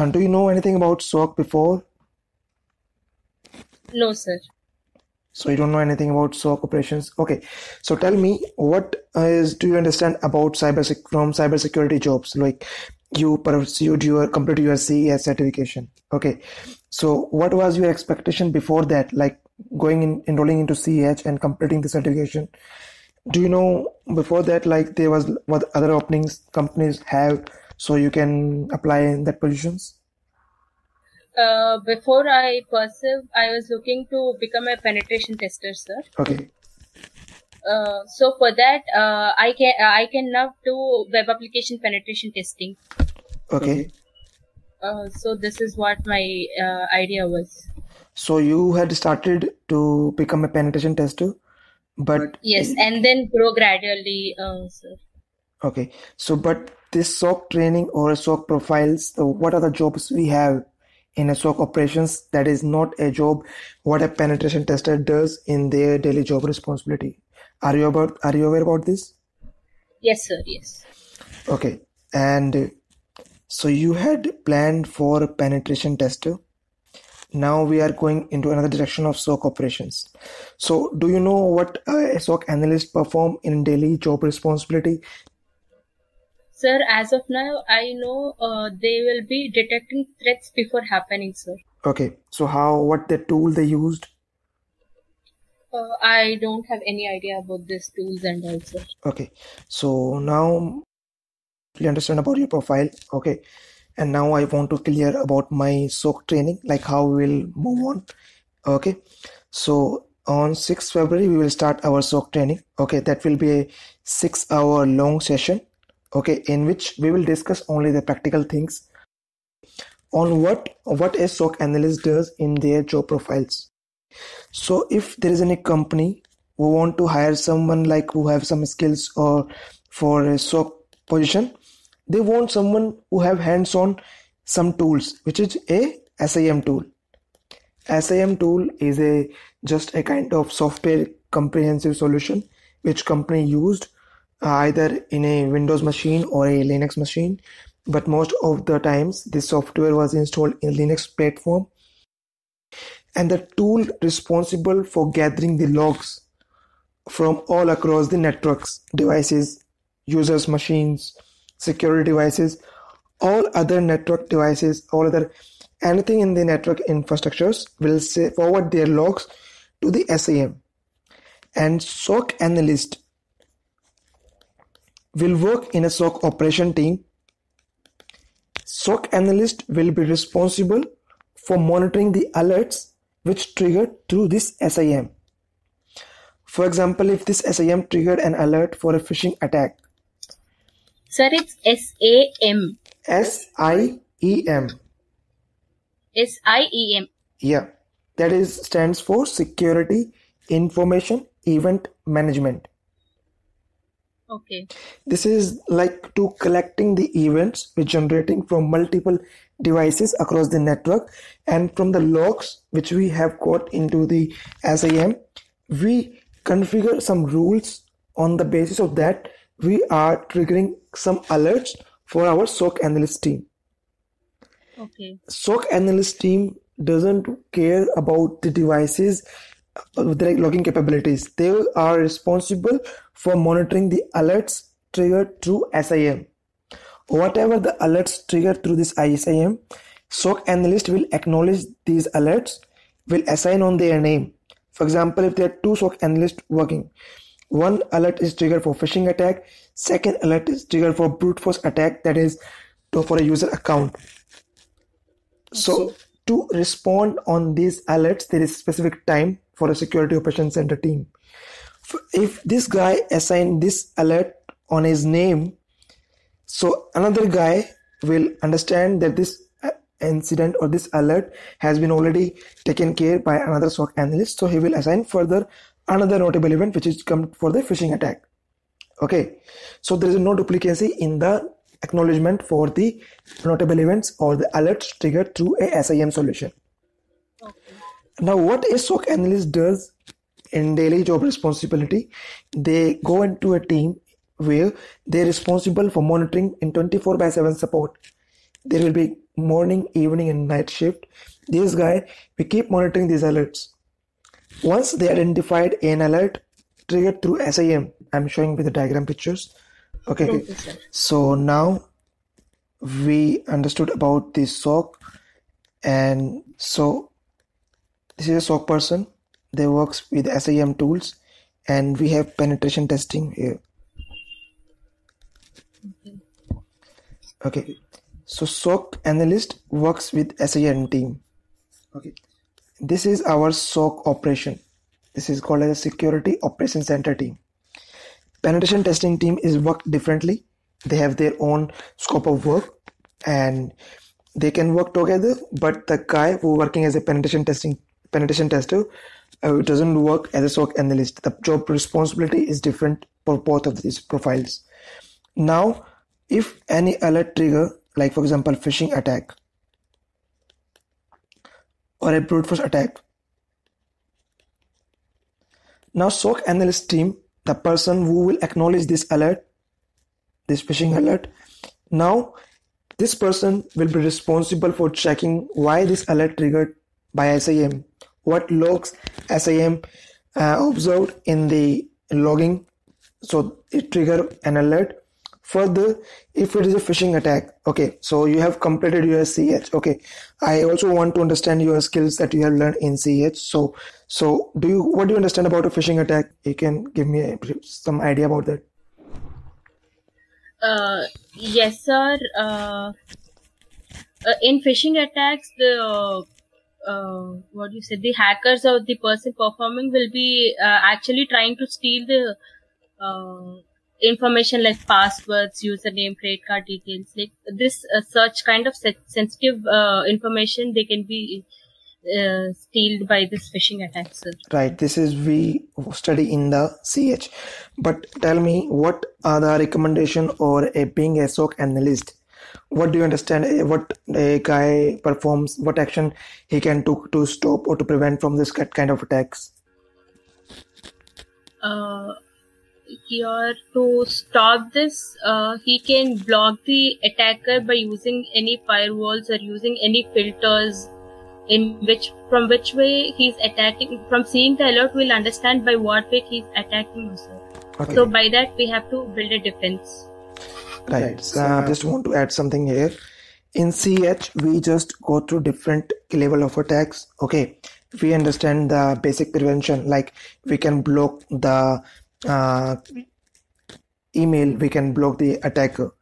And do you know anything about SOC before? No, sir. So you don't know anything about SOC operations. Okay. So tell me, what is do you understand about cyber sec- from cybersecurity jobs? Like you pursued your completed your CES certification. Okay. So what was your expectation before that? Like going in enrolling into CEH and completing the certification. Do you know before that like there was what other openings companies have so you can apply in that positions? Uh, before I pursue, I was looking to become a penetration tester, sir. Okay. Uh, so for that, uh, I can I can now do web application penetration testing. Okay. Uh, so this is what my uh, idea was. So you had started to become a penetration tester, but Yes, and then grow gradually, uh, sir. okay. So but this SOC training or SOC profiles, so what are the jobs we have in a SOC operations that is not a job what a penetration tester does in their daily job responsibility? Are you about are you aware about this? Yes, sir. Yes. Okay. And so you had planned for penetration tester. Now we are going into another direction of SOC operations. So do you know what a SOC analyst perform in daily job responsibility? Sir, as of now, I know uh, they will be detecting threats before happening, sir. Okay. So how what the tool they used? Uh, I don't have any idea about these tools and all, sir. Okay. So now you understand about your profile. Okay. And now I want to clear about my SOC training, like how we'll move on. Okay. So on 6th February, we will start our SOC training. Okay. That will be a six hour long session. Okay. In which we will discuss only the practical things on what what a SOC analyst does in their job profiles. So if there is any company who want to hire someone like who have some skills or for a SOC position, they want someone who have hands-on some tools, which is a SIEM tool. SIEM tool is a just a kind of software comprehensive solution which company used either in a Windows machine or a Linux machine. But most of the times this software was installed in Linux platform and the tool responsible for gathering the logs from all across the networks, devices, users' machines, security devices, all other network devices, all other anything in the network infrastructures will say forward their logs to the SAM. And SOC analyst will work in a SOC operation team. SOC analyst will be responsible for monitoring the alerts which triggered through this SIEM. For example, if this SIEM triggered an alert for a phishing attack, Sir, it's S A M. S I E M, S I E M. yeah, that is stands for Security Information Event Management. Okay. This is like to collecting the events which generating from multiple devices across the network and from the logs which we have got into the SIEM, we configure some rules on the basis of that we are triggering some alerts for our SOC analyst team. Okay. SOC analyst team doesn't care about the devices their logging capabilities. They are responsible for monitoring the alerts triggered through SIEM. Whatever the alerts triggered through this ISIM, SOC analyst will acknowledge these alerts, will assign on their name. For example, if there are two SOC analysts working, one alert is triggered for phishing attack, second alert is triggered for brute force attack, that is for a user account. So to respond on these alerts, there is specific time for a security operations center team. If this guy assign this alert on his name, so another guy will understand that this uh, incident or this alert has been already taken care by another SOC analyst. So he will assign further another notable event which is come for the phishing attack. Okay, so there is no duplicacy in the acknowledgement for the notable events or the alerts triggered through a SIEM solution. Okay. Now, what a SOC analyst does in daily job responsibility, they go into a team where they're responsible for monitoring in 24 by 7 support. There will be morning, evening, and night shift. This guy, we keep monitoring these alerts. Once they identified an alert triggered through SIEM, I'm showing with the diagram pictures. Okay, Okay, so now we understood about the SOC, and so this is a SOC person. They works with SIEM tools, and we have penetration testing here. Okay, so SOC analyst works with SIEM team. Okay, this is our SOC operation. This is called as a Security Operation Center team. Penetration testing team is worked differently. They have their own scope of work, and they can work together. But the guy who working as a penetration testing penetration tester uh, doesn't work as a SOC analyst. The job responsibility is different for both of these profiles. Now, if any alert trigger, like for example, phishing attack or a brute force attack, now SOC analyst team, the person who will acknowledge this alert, this phishing alert, now this person will be responsible for checking why this alert triggered by SIEM, what logs SIEM uh, observed in the logging, so it trigger an alert. Further, if it is a phishing attack, okay, so you have completed your CH. Okay, I also want to understand your skills that you have learned in CH. So, so do you what do you understand about a phishing attack? You can give me a, some idea about that. Uh, yes, sir. Uh, uh, in phishing attacks, the uh, what you said The hackers or the person performing will be uh, actually trying to steal the uh, information like passwords, username, credit card details. Like this, uh, such kind of se- sensitive uh, information, they can be uh, stealed by this phishing attack, sir. Right, this is we study in the CH. But tell me, what are the recommendation or a being a SOC analyst? What do you understand? eh, What a guy performs? What action he can took to stop or to prevent from this kind of attacks? uh, here to stop this uh, he can block the attacker by using any firewalls or using any filters in which from which way he's attacking from seeing the alert we'll understand by what way he's attacking us Okay, so by that we have to build a defense right. So I just want to add something here. In CH, we just go through different level of attacks. Okay, we understand the basic prevention, like we can block the uh, email, we can block the attacker.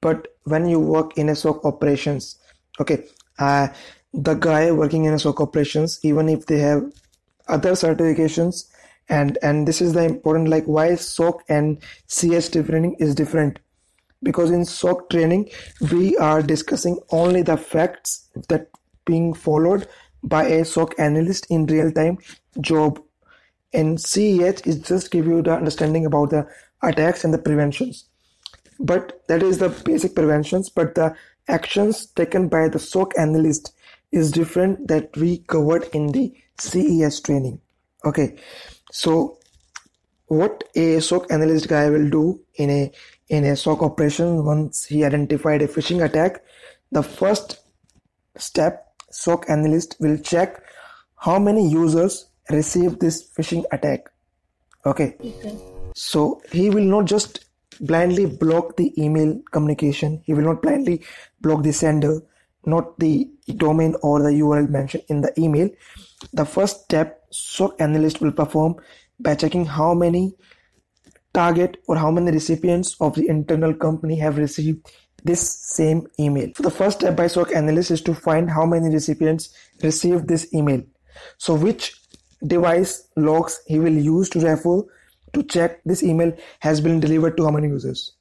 But when you work in a SOC operations, okay, uh, the guy working in a SOC operations, even if they have other certifications, and and this is the important, like why SOC and CS training is different because in SOC training we are discussing only the facts that being followed by a SOC analyst in real time job. And CEH is just give you the understanding about the attacks and the preventions. But that is the basic preventions but the actions taken by the SOC analyst is different that we covered in the CES training. Okay. So what a SOC analyst guy will do in a in a SOC operation once he identified a phishing attack, the first step SOC analyst will check how many users received this phishing attack. Okay, okay so he will not just blindly block the email communication. He will not blindly block the sender, not the domain or the URL mentioned in the email. The first step SOC analyst will perform by checking how many target or how many recipients of the internal company have received this same email. So the first step by SOC analyst is to find how many recipients received this email. So which device logs he will use to refer to check this email has been delivered to how many users.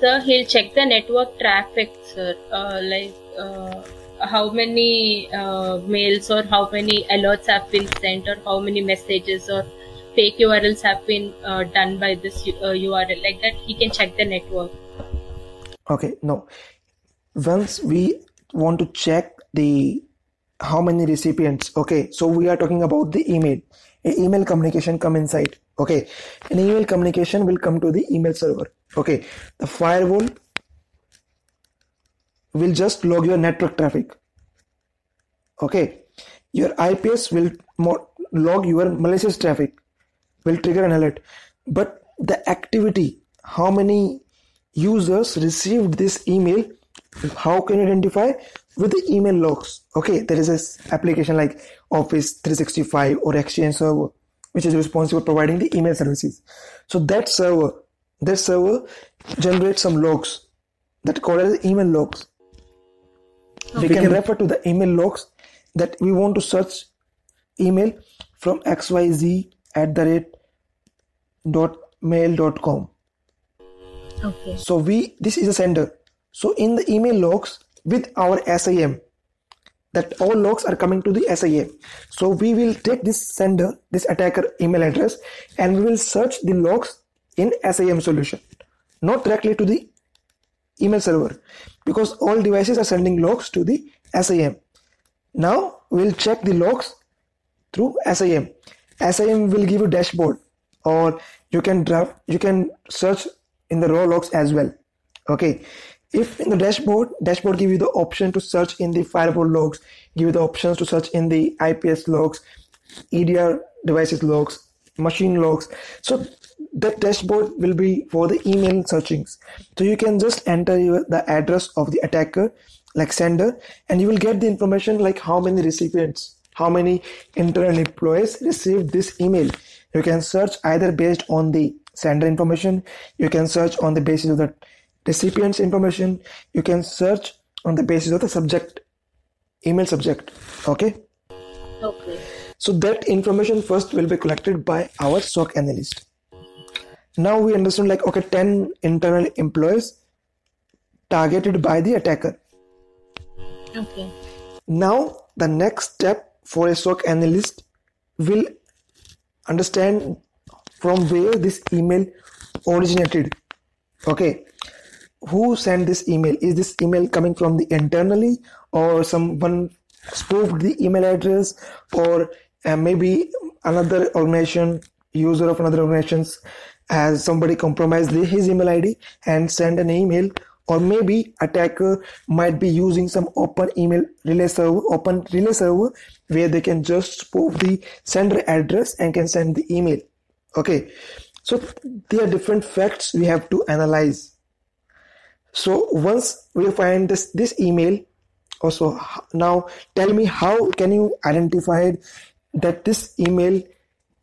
Sir, he'll check the network traffic, sir. Uh, like uh, how many uh, mails or how many alerts have been sent or how many messages or fake URLs have been uh, done by this uh, URL. Like that, he can check the network. Okay, no. Once we want to check the how many recipients, okay, so we are talking about the email. A email communication come inside. Okay, an email communication will come to the email server. Okay, the firewall will just log your network traffic. Okay, your IPS will log your malicious traffic, will trigger an alert. But the activity, how many users received this email, how can you identify with the email logs? Okay, there is this application like Office 365 or Exchange Server, which is responsible for providing the email services. So that server, that server generates some logs that called as email logs. Okay. We can refer to the email logs that we want to search email from xyz at the rate dot mail dot com. Okay. So we this is a sender. So in the email logs with our SIEM, that all logs are coming to the SIEM. So we will take this sender, this attacker email address, and we will search the logs in SIEM solution, not directly to the email server, because all devices are sending logs to the SIEM. Now we'll check the logs through SIEM. SIEM will give you dashboard or you can draft you can search in the raw logs as well. Okay. If in the dashboard, dashboard give you the option to search in the firewall logs, give you the options to search in the IPS logs, EDR devices logs, machine logs. So that dashboard will be for the email searchings. So you can just enter your, the address of the attacker like sender and you will get the information like how many recipients how many internal employees received this email? You can search either based on the sender information you can search on the basis of the recipient's information you can search on the basis of the subject email subject okay? Okay. So that information first will be collected by our SOC analyst. Now we understand like okay 10 internal employees targeted by the attacker. Okay. Now, the next step for a SOC analyst will understand from where this email originated. Okay, who sent this email? Is this email coming from the internally, or someone spoofed the email address, or uh, maybe another organization, user of another organization's has somebody compromised his email ID and send an email or maybe attacker might be using some open email relay server open relay server where they can just spoof the sender address and can send the email. Okay. So there are different facts we have to analyze. So once we find this this email also now tell me how can you identify that this email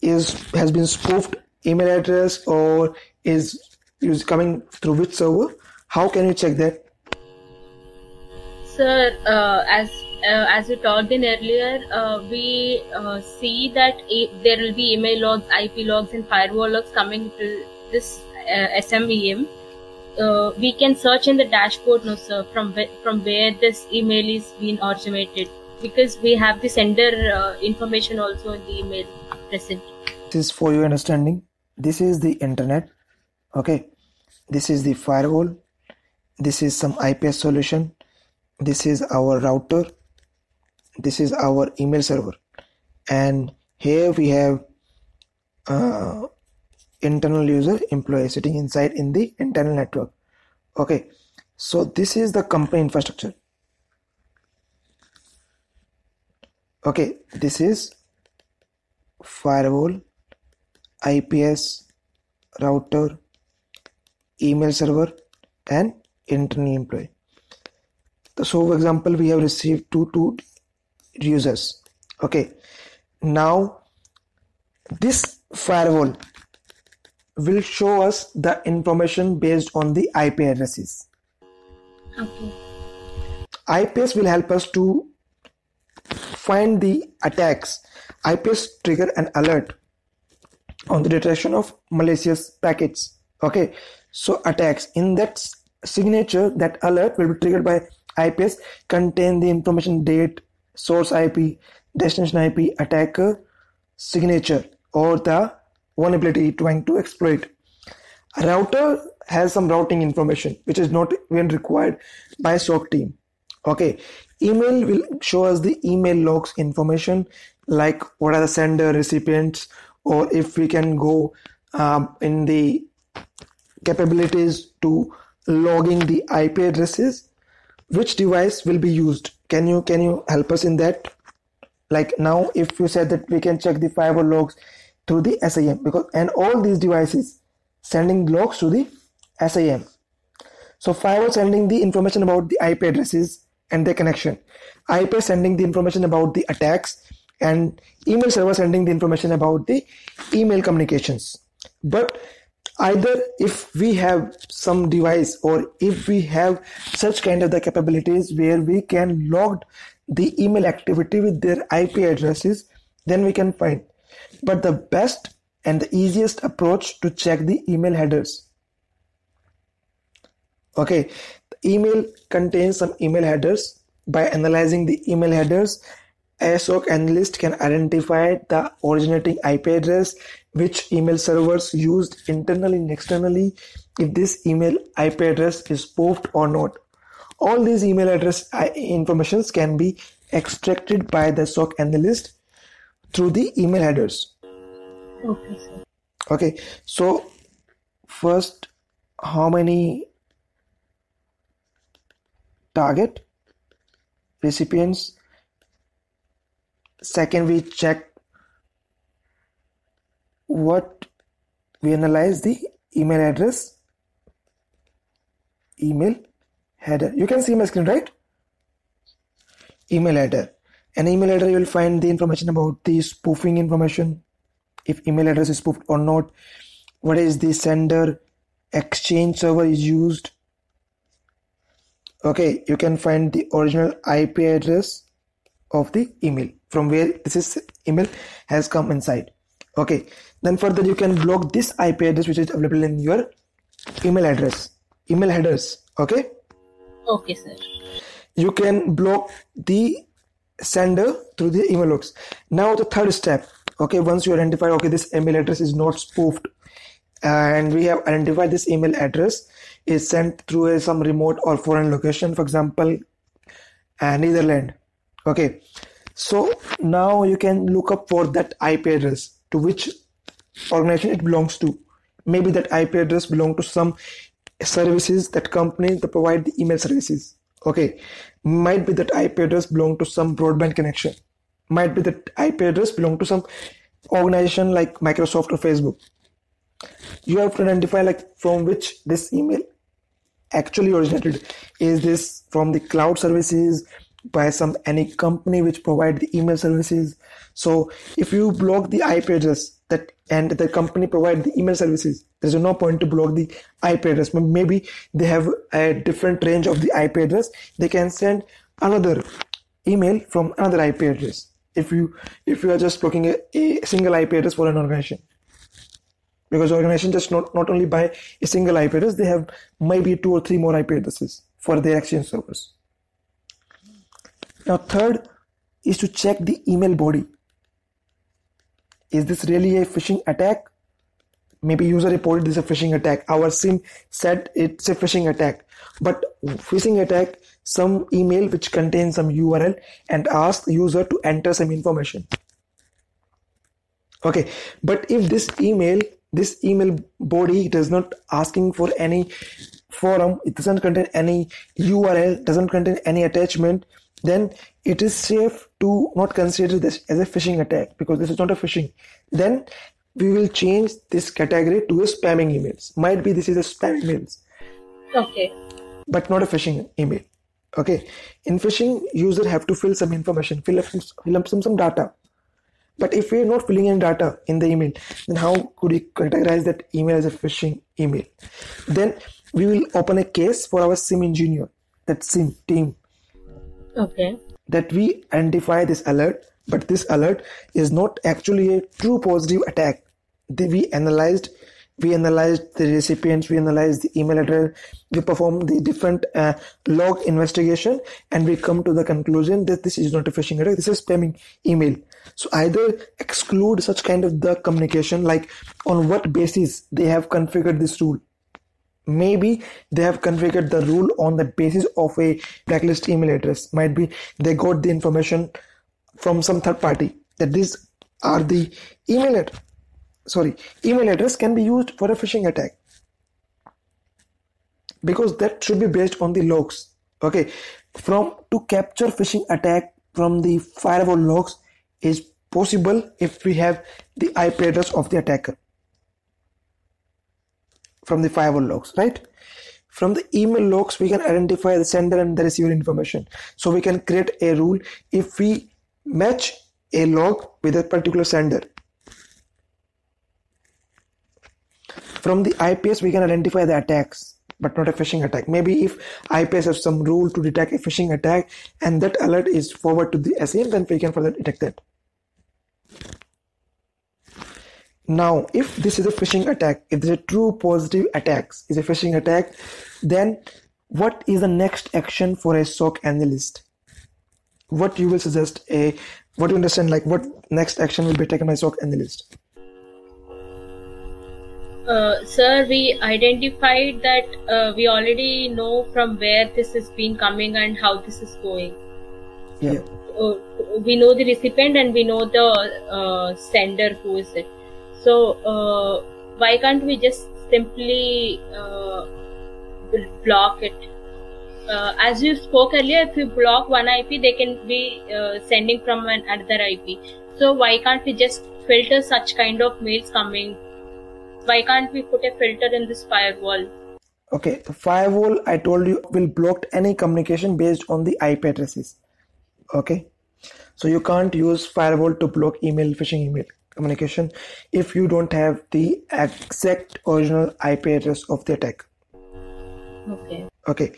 is has been spoofed email address or is is coming through which server how can you check that? Sir, uh, as uh, as you talked in earlier, uh, we uh, see that there will be email logs, IP logs, and firewall logs coming to this uh, SMEM. Uh, we can search in the dashboard, no sir, from where, from where this email is being originated because we have the sender information also in the email present. This is for your understanding. This is the internet. Okay, this is the firewall this is some IPS solution. This is our router. This is our email server. And here we have uh, internal user employee sitting inside in the internal network. Okay. So this is the company infrastructure. Okay. This is firewall IPS router email server and internal employee. So for example we have received two two users. Okay. Now this firewall will show us the information based on the IP addresses. Okay. IPS will help us to find the attacks IPS trigger an alert on the detection of malicious packets. Okay. So attacks. In that signature that alert will be triggered by IPS contain the information date, source IP, destination IP, attacker, signature, or the vulnerability trying to exploit. A router has some routing information which is not even required by SOC team. Okay, email will show us the email logs information like what are the sender recipients or if we can go um, in the capabilities to logging the IP addresses. Which device will be used? Can you can you help us in that? Like now if you said that we can check the firewall logs through the SIEM because and all these devices sending logs to the SIEM so firewall sending the information about the IP addresses and their connection. IP sending the information about the attacks and email server sending the information about the email communications. But either if we have some device or if we have such kind of the capabilities where we can log the email activity with their IP addresses then we can find. But the best and the easiest approach to check the email headers. Okay email contains some email headers. By analyzing the email headers a SOC analyst can identify the originating IP address, which email servers used internally and externally, if this email IP address is spoofed or not. All these email address informations can be extracted by the SOC analyst through the email headers. Okay, sir. Okay, so first, how many target recipients second we check what we analyze the email address. Email header. You can see my screen right? Email header. An email header you will find the information about the spoofing information. If email address is spoofed or not. What is the sender? Exchange server is used. Okay you can find the original ip address of the email. From where this is email has come inside. Okay then further you can block this ip address which is available in your email address email headers okay? Okay, sir. you can block the sender through the email logs now the third step okay? Once you identify okay this email address is not spoofed and we have identified this email address is sent through a, some remote or foreign location for example uh, netherlands okay? So now you can look up for that ip address to which organization it belongs to. Maybe that ip address belong to some services that company that provide the email services. Okay. Might be that ip address belong to some broadband connection. Might be that ip address belong to some organization like microsoft or facebook. You have to identify like from which this email actually originated. Is this from the cloud services by some any company which provide the email services. So if you block the ip address that and the company provide the email services there's no point to block the ip address. Maybe they have a different range of the ip address. They can send another email from another ip address if you if you are just blocking a, a single ip address for an organization. Because organization just not, not only buy a single IP address, they have maybe two or three more IP addresses for their exchange servers. Now, third is to check the email body. Is this really a phishing attack? Maybe user reported this a phishing attack. Our SIEM said it's a phishing attack. But phishing attack, some email which contains some URL and ask the user to enter some information. Okay, but if this email this email body does not asking for any forum it doesn't contain any url doesn't contain any attachment then it is safe to not consider this as a phishing attack because this is not a phishing. Then we will change this category to a spamming emails. Might be this is a spam emails Okay. but not a phishing email. Okay. In phishing user have to fill some information fill up some, fill up some, some data. But if we're not filling in data in the email, then how could we categorize that email as a phishing email? Then we will open a case for our SIEM engineer, that SIEM team, Okay. that we identify this alert, but this alert is not actually a true positive attack. We analyzed we analyzed the recipients we analyzed the email address we performed the different uh, log investigation and we come to the conclusion that this is not a phishing attack this is spamming email so either exclude such kind of the communication like on what basis they have configured this rule maybe they have configured the rule on the basis of a blacklist email address. Might be they got the information from some third party. That these are the email address sorry email address can be used for a phishing attack. Because that should be based on the logs. Okay from to capture phishing attack from the firewall logs is possible if we have the IP address of the attacker from the firewall logs, right? From the email logs, we can identify the sender and the receiver information. So we can create a rule if we match a log with a particular sender. From the IPS, we can identify the attacks, but not a phishing attack. Maybe if IPS has some rule to detect a phishing attack and that alert is forward to the SIEM, then we can further detect that. Now, if this is a phishing attack, if this is a true positive attacks is a phishing attack, then what is the next action for a SOC analyst? What you will suggest a what you understand like what next action will be taken by SOC analyst? Uh, sir, we identified that uh, we already know from where this has been coming and how this is going. Yeah. Uh, we know the recipient and we know the uh, sender who is it. So uh, why can't we just simply uh, block it? Uh, as you spoke earlier, if you block one IP, they can be uh, sending from an, another IP. So why can't we just filter such kind of mails coming? Why can't we put a filter in this firewall? Okay, the firewall I told you will block any communication based on the IP addresses. Okay, so you can't use firewall to block email phishing email communication if you don't have the exact original IP address of the attack. Okay. Okay,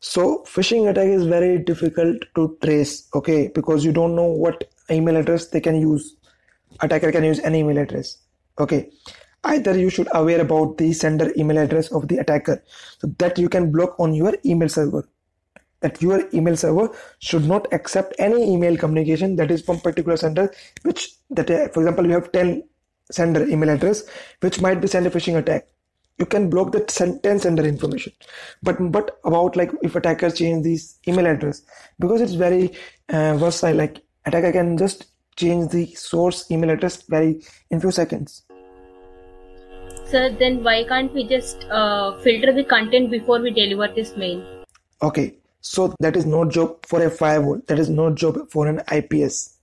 so phishing attack is very difficult to trace. Okay, because you don't know what email address they can use. Attacker can use any email address. Okay, either you should aware about the sender email address of the attacker so that you can block on your email server that your email server should not accept any email communication that is from particular sender which that uh, for example you have 10 sender email address which might be send a phishing attack. You can block that 10 sender information. But but about like if attackers change this email address because it's very uh, versatile like attacker can just change the source email address very in few seconds. Sir, then why can't we just uh, filter the content before we deliver this mail? okay so that is no job for a firewall that is no job for an ips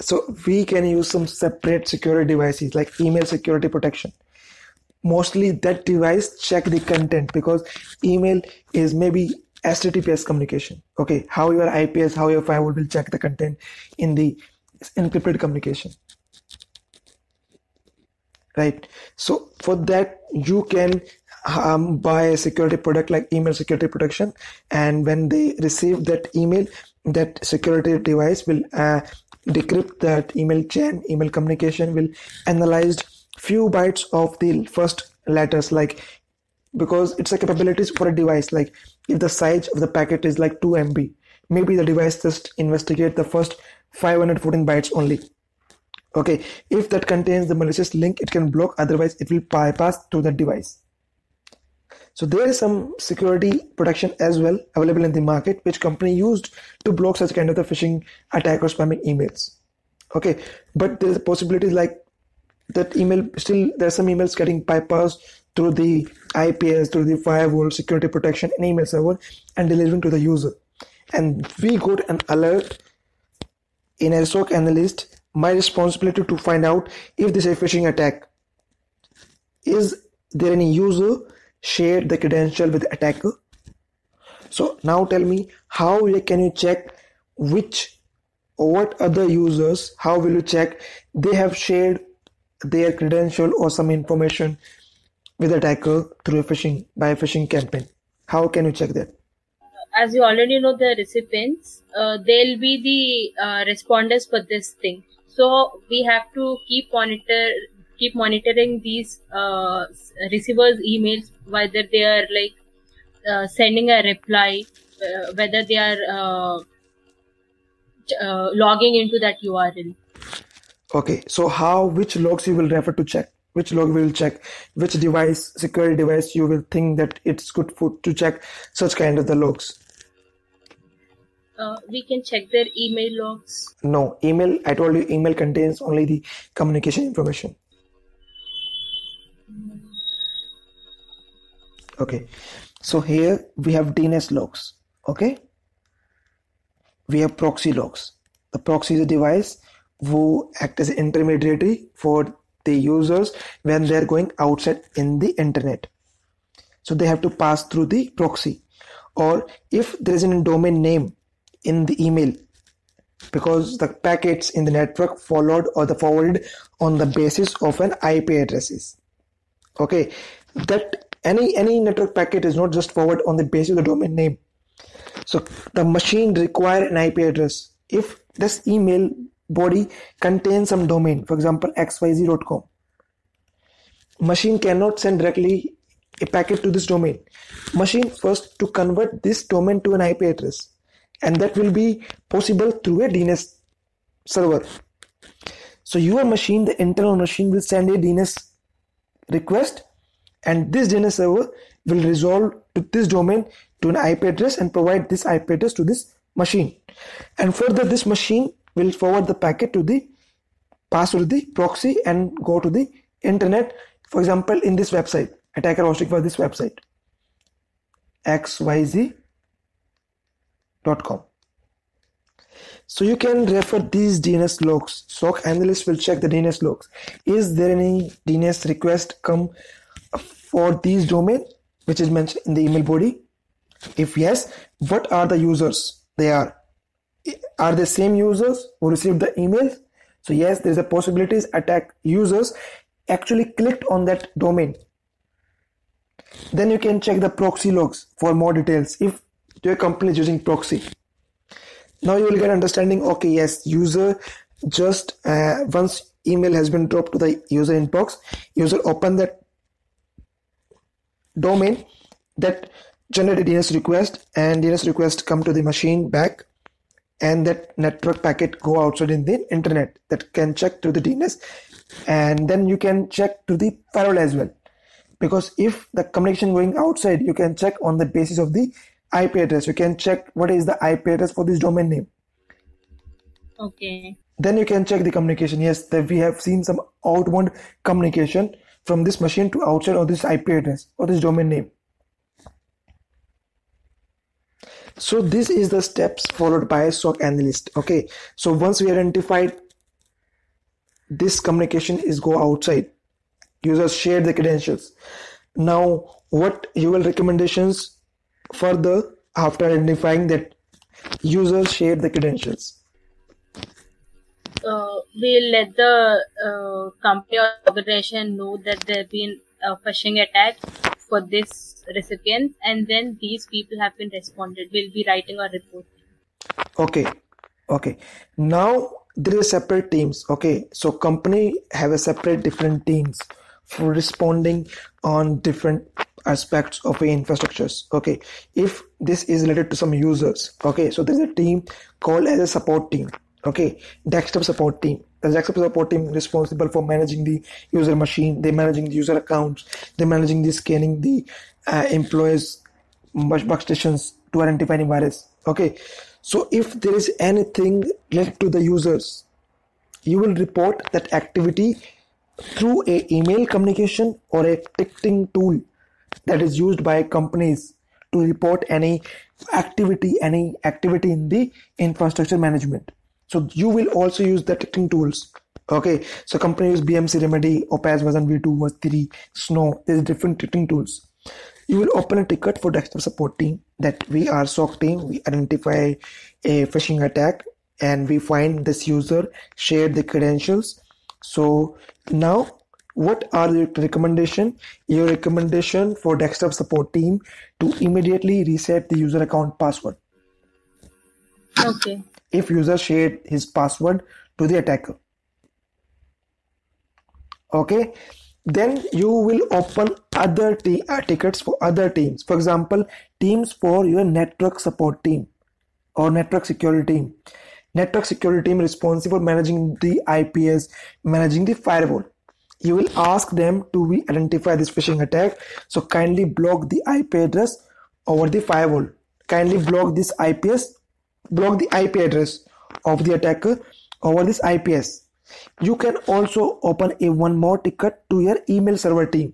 so we can use some separate security devices like email security protection. Mostly that device check the content because email is maybe https communication. Okay how your ips how your firewall will check the content in the encrypted communication. Right? So for that you can um, buy a security product like email security protection and when they receive that email that security device will uh, decrypt that email chain. Email communication will analyze few bytes of the first letters like because it's a capabilities for a device. Like if the size of the packet is like 2 mb maybe the device just investigate the first 514 bytes only. Okay if that contains the malicious link it can block otherwise it will bypass to the device so there is some security protection as well available in the market which company used to block such kind of the phishing attack or spamming emails. Okay but there's possibilities like that email still there's some emails getting bypassed through the ips through the firewall security protection and email server and delivering to the user. And we got an alert in a SOC analyst my responsibility to find out if this is a phishing attack. Is there any user shared the credential with attacker. So now tell me how can you check which or what other users how will you check they have shared their credential or some information with attacker through a phishing by a phishing campaign? How can you check that? As you already know the recipients, uh, they'll be the uh, responders for this thing. So we have to keep monitor keep monitoring these uh, receivers' emails, whether they are like uh, sending a reply, uh, whether they are uh, uh, logging into that URL. okay so how which logs you will refer to check which log will check which device security device you will think that it's good for to check such kind of the logs Uh, we can check their email logs. no email i told you email contains only the communication information okay so here we have dns logs okay we have proxy logs. The proxy is a device who act as intermediary for the users when they're going outside in the internet. So they have to pass through the proxy. Or if there is a domain name in the email, because the packets in the network followed or the forwarded on the basis of an IP addresses. Okay, that any any network packet is not just forward on the basis of the domain name. So the machine require an IP address. If this email body contains some domain, for example xyz.com, machine cannot send directly a packet to this domain. Machine first to convert this domain to an IP address and that will be possible through a DNS server. So your machine, the internal machine will send a DNS request and this DNS server will resolve to this domain to an IP address and provide this IP address to this machine. And further this machine will forward the packet to the pass through the proxy and go to the internet. For example, in this website, attacker hosting for this website xyz.com. So you can refer these DNS logs. SOC analyst will check the DNS logs. Is there any DNS request come for these domain which is mentioned in the email body? If yes, what are the users they are? Are the same users who received the email? So yes, there is a possibility attack users actually clicked on that domain. Then you can check the proxy logs for more details. If your company is using proxy now you will get understanding okay yes user just uh, once email has been dropped to the user inbox user open that domain that generate DNS request and DNS request come to the machine back and that network packet go outside in the internet that can check to the DNS and then you can check to the firewall as well because if the communication going outside you can check on the basis of the IP address. You can check what is the IP address for this domain name. Okay. Then you can check the communication. Yes, that we have seen some outbound communication from this machine to outside of this IP address or this domain name. So this is the steps followed by a SOC analyst. Okay. So once we identified this communication is go outside, users share the credentials. Now what UL recommendations Further, after identifying that users share the credentials. Uh, we'll let the uh, company or organization know that there have been a phishing attack for this recipient and then these people have been responded. We'll be writing a report. Okay. Okay. Now there are separate teams. Okay. So company have a separate different teams for responding on different aspects of infrastructures okay if this is related to some users okay so there's a team called as a support team okay desktop support team. The desktop support team responsible for managing the user machine they're managing the user accounts they're managing the scanning the uh, employees workstations to identify any virus. Okay so if there is anything related to the users you will report that activity through a email communication or a ticketing tool that is used by companies to report any activity any activity in the infrastructure management so you will also use the ticketing tools. Okay. So company use bmc remedy opaz version v2 version 3 snow. There's different ticketing tools. You will open a ticket for desktop support team. That we are SOC team we identify a phishing attack and we find this user share the credentials. So now what are your recommendation? Your recommendation for desktop support team to immediately reset the user account password. Okay if user shared his password to the attacker. Okay? Then you will open other t- uh, tickets for other teams. For example teams for your network support team or network security team. Network security team responsible for managing the ips managing the firewall. You will ask them to identify this phishing attack. So kindly block the ip address over the firewall. Kindly block this ips block the ip address of the attacker over this ips you can also open a one more ticket to your email server team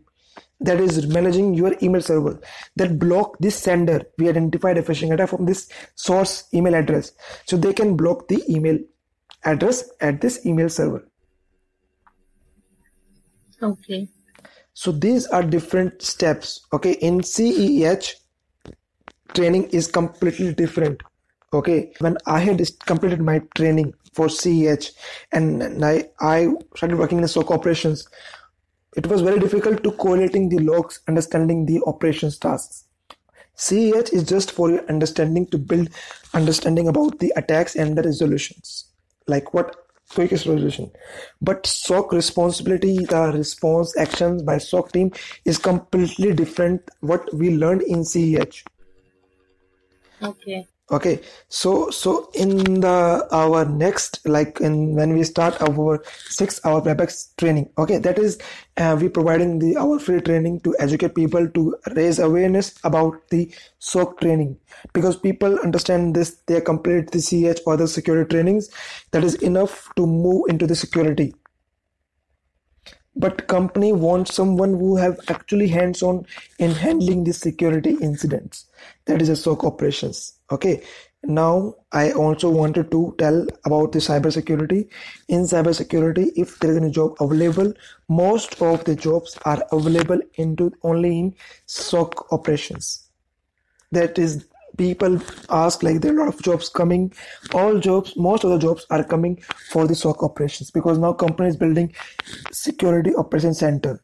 that is managing your email server that block this sender. We identified a phishing attack from this source email address. So they can block the email address at this email server. Okay. so these are different steps. Okay in ceh training is completely different okay when i had completed my training for ceh and i i started working in soc operations it was very difficult to correlating the logs understanding the operations tasks. Ceh is just for your understanding to build understanding about the attacks and the resolutions like what quickest resolution. But soc responsibility the response actions by soc team is completely different what we learned in ceh Okay. Okay. So so in the our next like in when we start our six hour webex training okay that is uh, we providing the our free training to educate people to raise awareness about the soc training. Because people understand this they complete the ceh or the security trainings that is enough to move into the security but company wants someone who have actually hands-on in handling the security incidents. That is a soc operations. Okay. Now i also wanted to tell about the cybersecurity. In cybersecurity if there is any job available most of the jobs are available into only in soc operations. That is people ask like there are a lot of jobs coming. All jobs most of the jobs are coming for the soc operations because now company is building security operation center.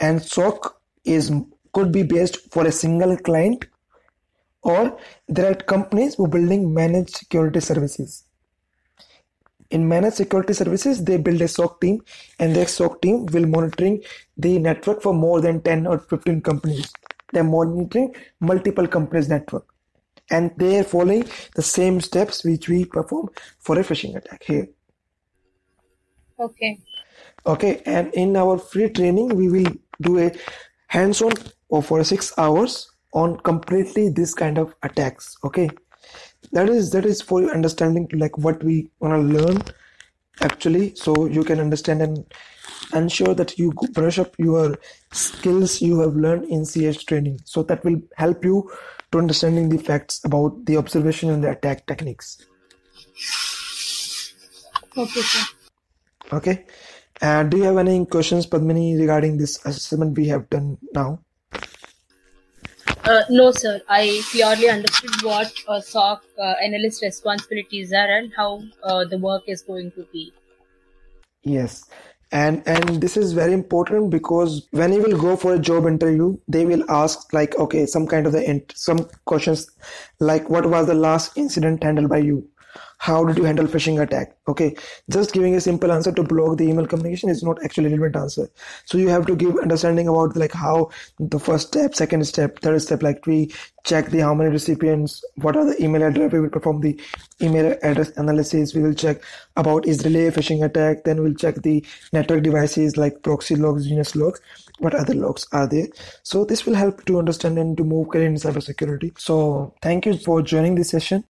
And soc is could be based for a single client or there are companies who are building managed security services. In managed security services they build a soc team and their soc team will monitoring the network for more than 10 or 15 companies. They're monitoring multiple companies network and they're following the same steps which we perform for a phishing attack here. Okay. okay and in our free training we will do a hands-on or for six hours on completely this kind of attacks okay? That is that is for understanding like what we want to learn actually. So you can understand and ensure that you brush up your skills you have learned in ceh training. So that will help you to understanding the facts about the observation and the attack techniques Okay, sir. okay and do you have any questions padmini regarding this assessment we have done now Uh, no, sir. I purely understood what uh, SOC uh, analyst responsibilities are and how uh, the work is going to be. Yes, and and this is very important because when you will go for a job interview, they will ask like, okay, some kind of the some questions like, what was the last incident handled by you? How did you handle phishing attack? Okay, just giving a simple answer to block the email communication is not actually relevant answer. So you have to give understanding about like how the first step, second step, third step. Like we check the how many recipients, what are the email address. We will perform the email address analysis. We will check about is relay phishing attack. Then we'll check the network devices like proxy logs, DNS logs. What other logs are there? So this will help to understand and to move career in cybersecurity. So thank you for joining this session.